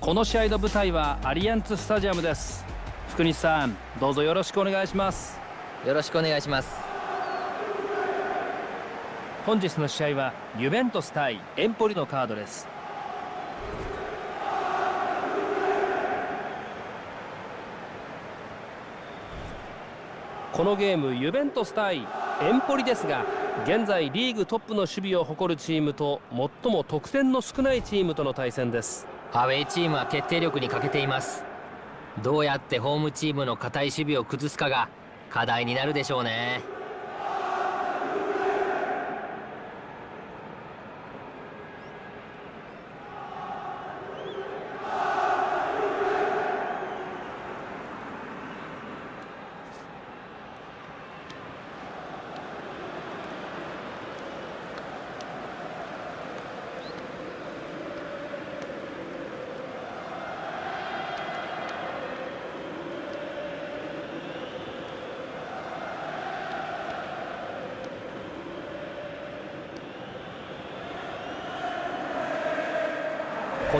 この試合の舞台はアリアンツスタジアムです。福西さんどうぞよろしくお願いします。よろしくお願いします。本日の試合はユベントス対エンポリのカードです。このゲームユベントス対エンポリですが現在リーグトップの守備を誇るチームと最も得点の少ないチームとの対戦ですアウェイチームは決定力に欠けています。どうやってホームチームの堅い守備を崩すかが課題になるでしょうね。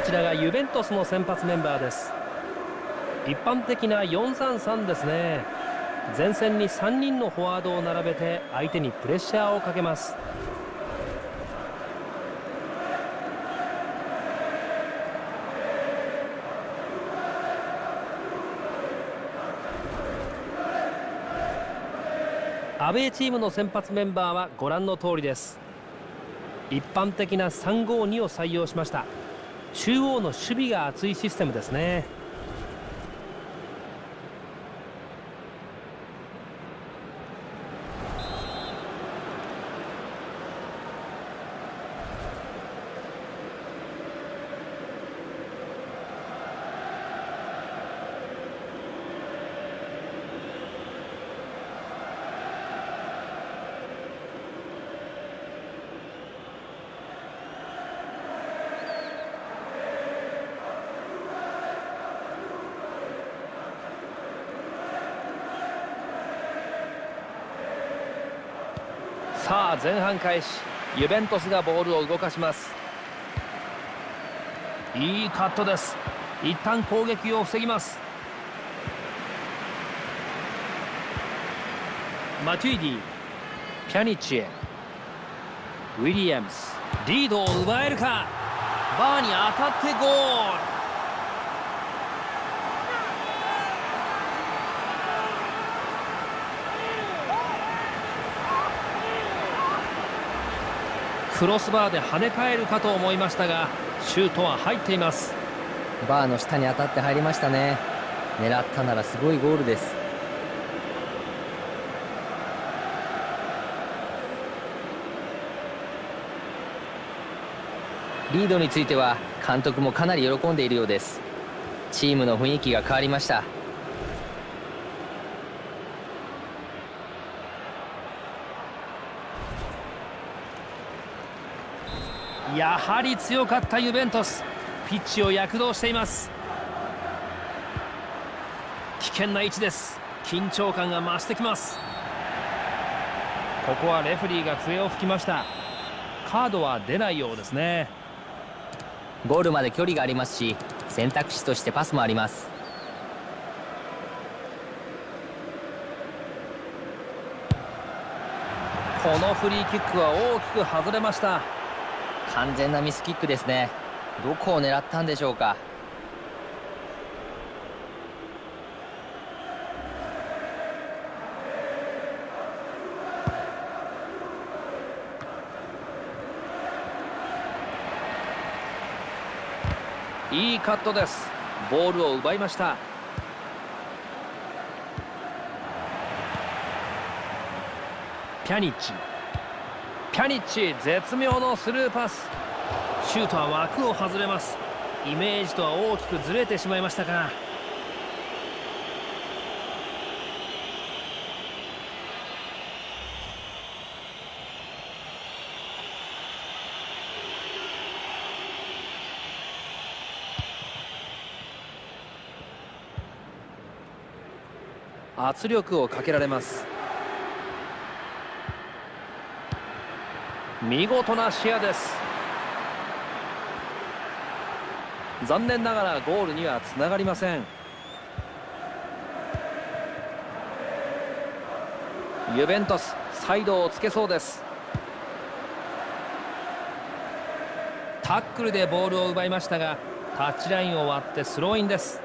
こちらがユベントスの先発メンバーです。一般的な433ですね。前線に3人のフォワードを並べて相手にプレッシャーをかけます。アウェーチームの先発メンバーはご覧の通りです。一般的な352を採用しました。中央の守備が厚いシステムですね。さあ前半開始。ユベントスがボールを動かします。いいカットです。一旦攻撃を防ぎます。マテュイディ。ピャニッチへ。ウィリアムスリードを奪えるか。バーに当たってゴール。クロスバーで跳ね返るかと思いましたがシュートは入っています。バーの下に当たって入りましたね。狙ったならすごいゴールです。リードについては監督もかなり喜んでいるようです。チームの雰囲気が変わりました。やはり強かったユベントス。ピッチを躍動しています。危険な位置です。緊張感が増してきます。ここはレフリーが笛を吹きました。カードは出ないようですね。ゴールまで距離がありますし選択肢としてパスもあります。このフリーキックは大きく外れました完全なミスキックですね。どこを狙ったんでしょうか。いいカットです。ボールを奪いました。ピャニッチ。ャニッチ絶妙のスルーパス。シュートは枠を外れます。イメージとは大きくずれてしまいましたか圧力をかけられます。見事な視野です。残念ながらゴールにはつながりません。ユベントスサイドをつけそうです。タックルでボールを奪いましたがタッチラインを割ってスローインです。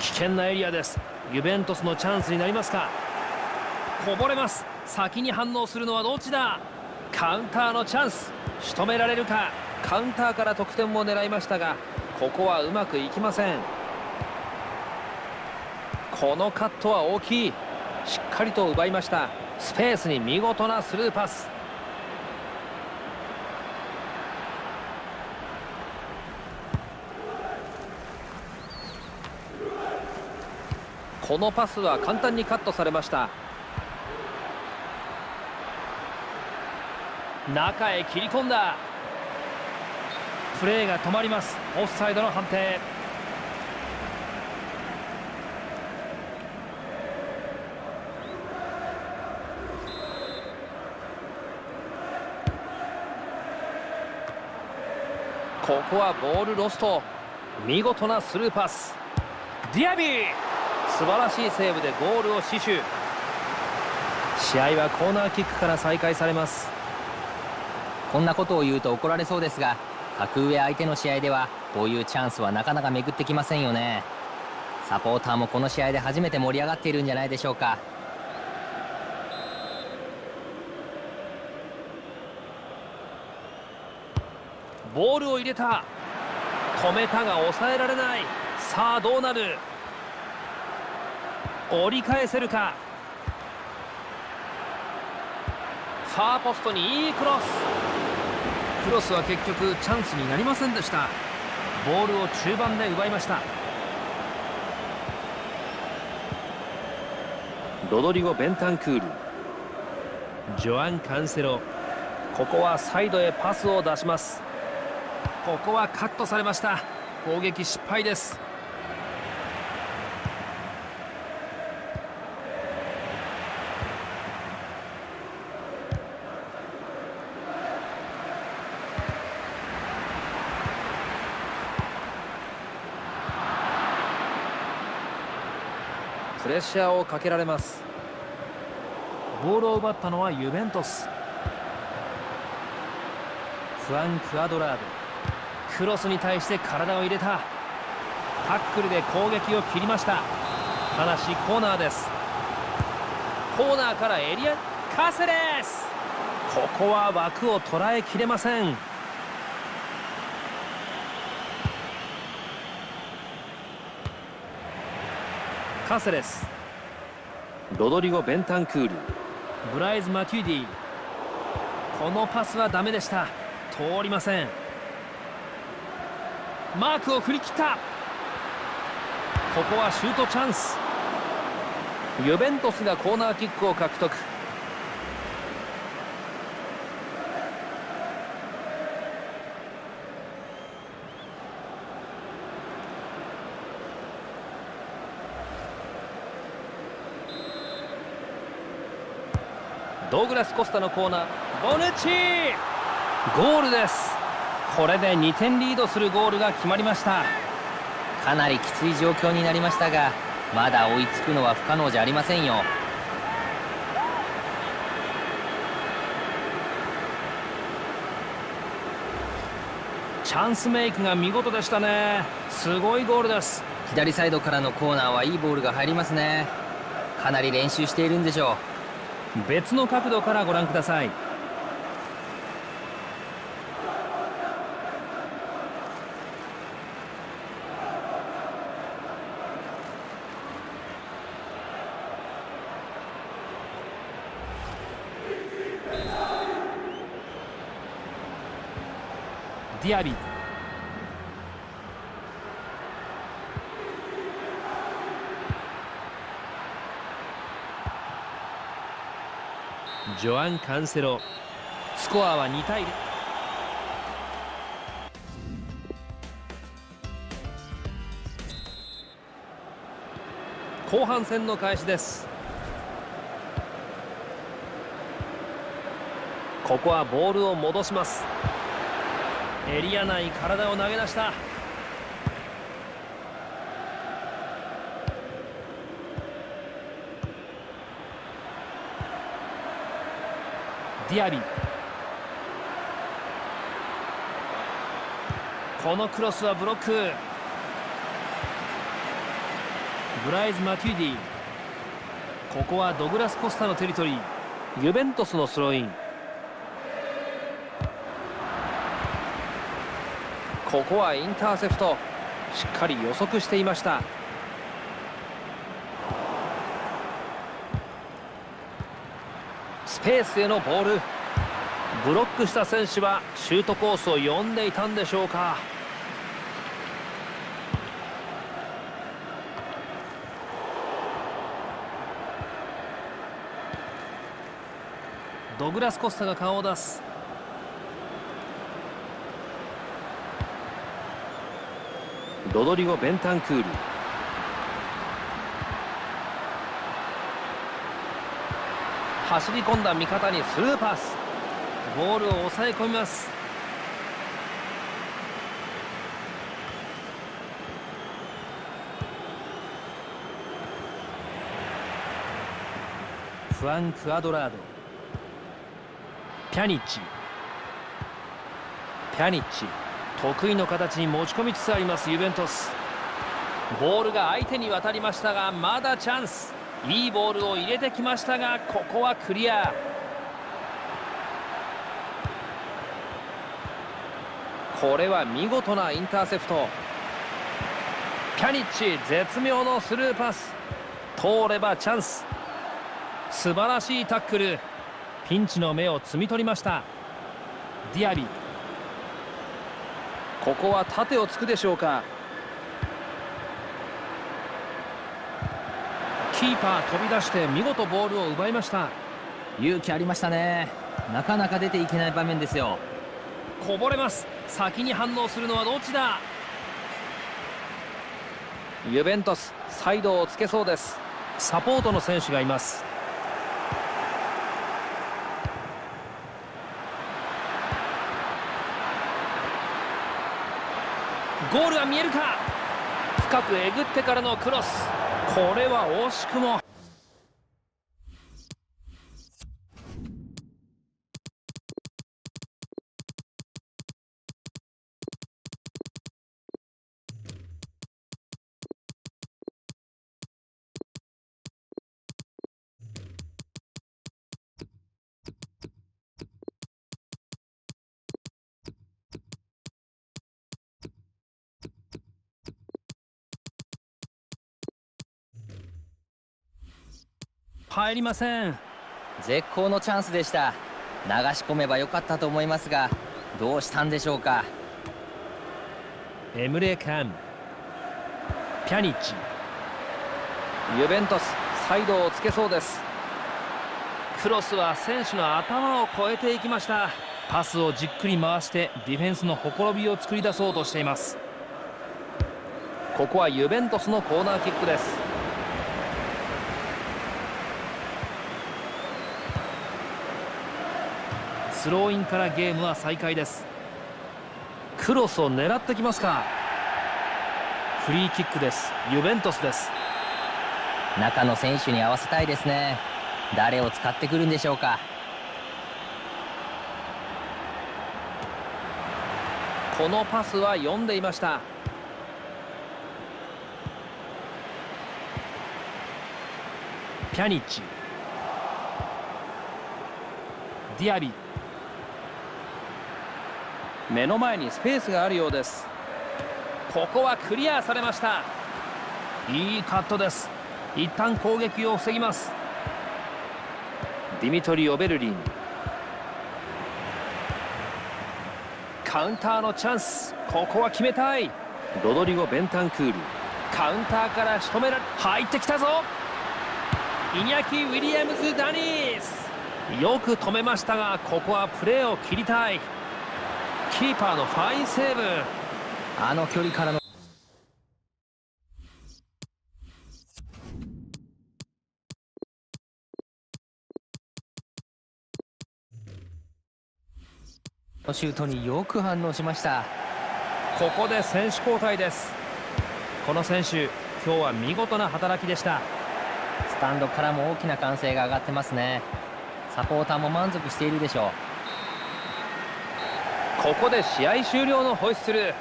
危険なエリアです。ユベントスのチャンスになりますか？こぼれます。先に反応するのはどっちだ？カウンターのチャンス。仕留められるか？カウンターから得点も狙いましたがここはうまくいきません。このカットは大きい。しっかりと奪いました。スペースに見事なスルーパス。このパスは簡単にカットされました。中へ切り込んだ。プレーが止まります。オフサイドの判定。ここはボールロスト。見事なスルーパス。ディアビー。素晴らしいセーブでゴールを死守。試合はコーナーキックから再開されます。こんなことを言うと怒られそうですが格上相手の試合ではこういうチャンスはなかなか巡ってきませんよね。サポーターもこの試合で初めて盛り上がっているんじゃないでしょうか。ボールを入れた。止めたが抑えられない。さあどうなる？折り返せるか？ファーポストにいいクロス。クロスは結局チャンスになりませんでした。ボールを中盤で奪いました。ロドリゴ・ベンタンクール。ジョアン・カンセロ。ここはサイドへパスを出します。ここはカットされました。攻撃失敗ですレッシャーをかけられます。ボールを奪ったのはユベントス。フアン・クアドラードクロスに対して体を入れた。タックルで攻撃を切りました。ただしコーナーです。コーナーからエリアカセレスここは枠を捉えきれません。カセレス。ロドリゴ・ベンタンクール。ブライズ・マテュディ。このパスはダメでした。通りません。マークを振り切った。ここはシュートチャンス。ユベントスがコーナーキックを獲得ドーグラス・コスタのコーナー。ボヌッチゴールです。これで2点リードするゴールが決まりました。かなりきつい状況になりましたがまだ追いつくのは不可能じゃありませんよ。チャンスメイクが見事でしたね。すごいゴールです。左サイドからのコーナーはいいボールが入りますね。かなり練習しているんでしょう。別の角度からご覧ください。ディアビ。ジョアン・カンセロ。スコアは2対0後半戦の開始です。ここはボールを戻します。エリア内体を投げ出した。ディアビこのクロスはブロック。ブライズ・マテュディ。ここはドグラス・コスタのテリトリー。ユベントスのスローイン。ここはインターセプト。しっかり予測していました。ペースへのボール。ブロックした選手はシュートコースを読んでいたんでしょうか。ドグラス・コスタが顔を出す。ロドリゴ・ベンタンクール。走り込んだ味方にスルーパス。ボールを抑え込みます。フアン・クアドラード。ピャニッチ。ピャニッチ。得意の形に持ち込みつつありますユベントス。ボールが相手に渡りましたがまだチャンス。いいボールを入れてきましたがここはクリア。これは見事なインターセプト。ピャニッチ絶妙のスルーパス。通ればチャンス。素晴らしいタックル。ピンチの目を摘み取りました。ディアビここは縦をつくでしょうか。キーパー飛び出して見事ボールを奪いました。勇気ありましたね。なかなか出ていけない場面ですよ。こぼれます。先に反応するのはどっちだ？ユベントスサイドをつけそうです。サポートの選手がいます。ゴールが見えるか？深くえぐってからのクロスこれは惜しくも入りません。絶好のチャンスでした。流し込めばよかったと思いますがどうしたんでしょうか。エムレ・カンピャニッチ。ユベントスサイドをつけそうです。クロスは選手の頭を越えていきました。パスをじっくり回してディフェンスのほころびを作り出そうとしています。ここはユベントスのコーナーキックですスローインからゲームは再開です。クロスを狙ってきますか。フリーキックです。ユベントスです。中の選手に合わせたいですね。誰を使ってくるんでしょうか。このパスは読んでいました。ピャニッチ。ディアビ目の前にスペースがあるようです。ここはクリアされました。いいカットです。一旦攻撃を防ぎます。ディミトリ・オベルリン。カウンターのチャンス。ここは決めたい。ロドリゴ・ベンタンクール。カウンターから仕留められ入ってきたぞ。イニャキ・ウィリアムズ・ダニース。よく止めましたがここはプレーを切りたいキーパーのファインセーブ。あの距離からの。のシュートによく反応しました。ここで選手交代です。この選手今日は見事な働きでした。スタンドからも大きな歓声が上がってますね。サポーターも満足しているでしょうここで試合終了のホイッスル。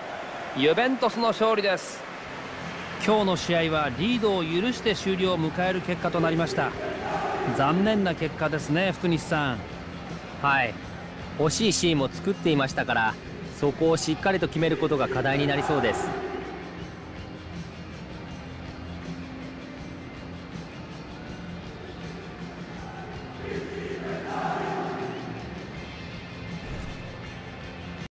ユベントスの勝利です。今日の試合はリードを許して終了を迎える結果となりました。残念な結果ですね福西さん。はい。欲しいシーンも作っていましたからそこをしっかりと決めることが課題になりそうです。